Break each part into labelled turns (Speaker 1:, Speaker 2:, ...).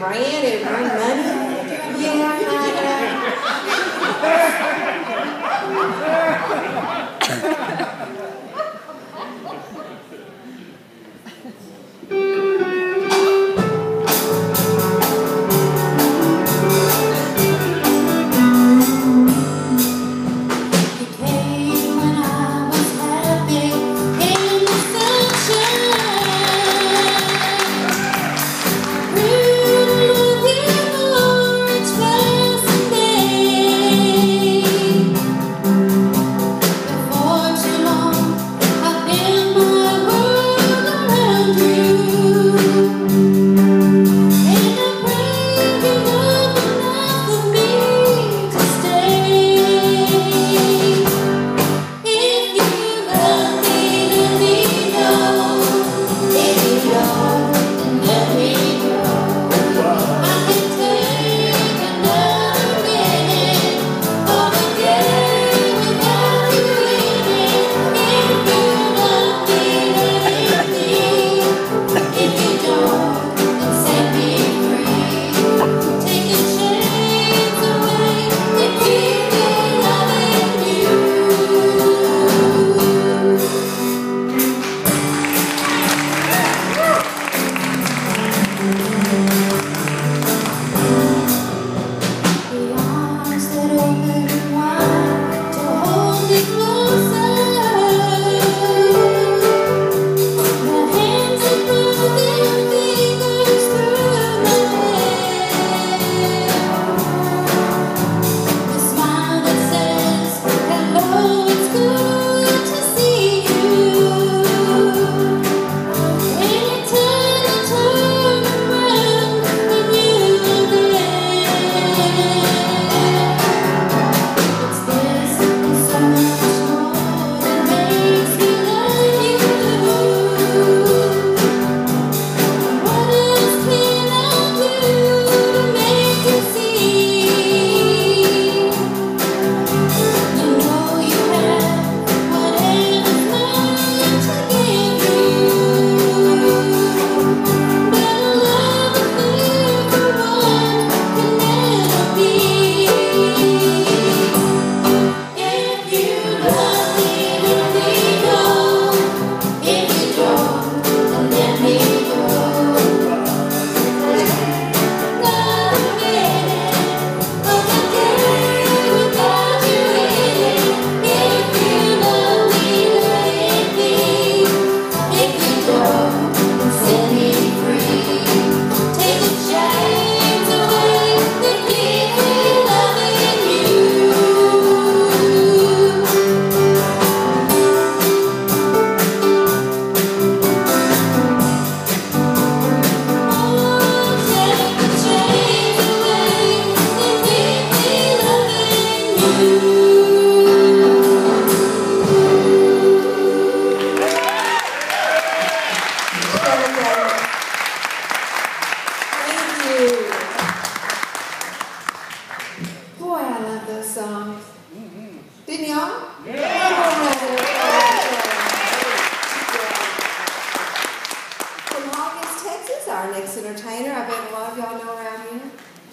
Speaker 1: ran and ran money. Yeah.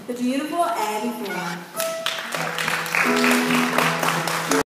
Speaker 1: the beautiful Addie Fran.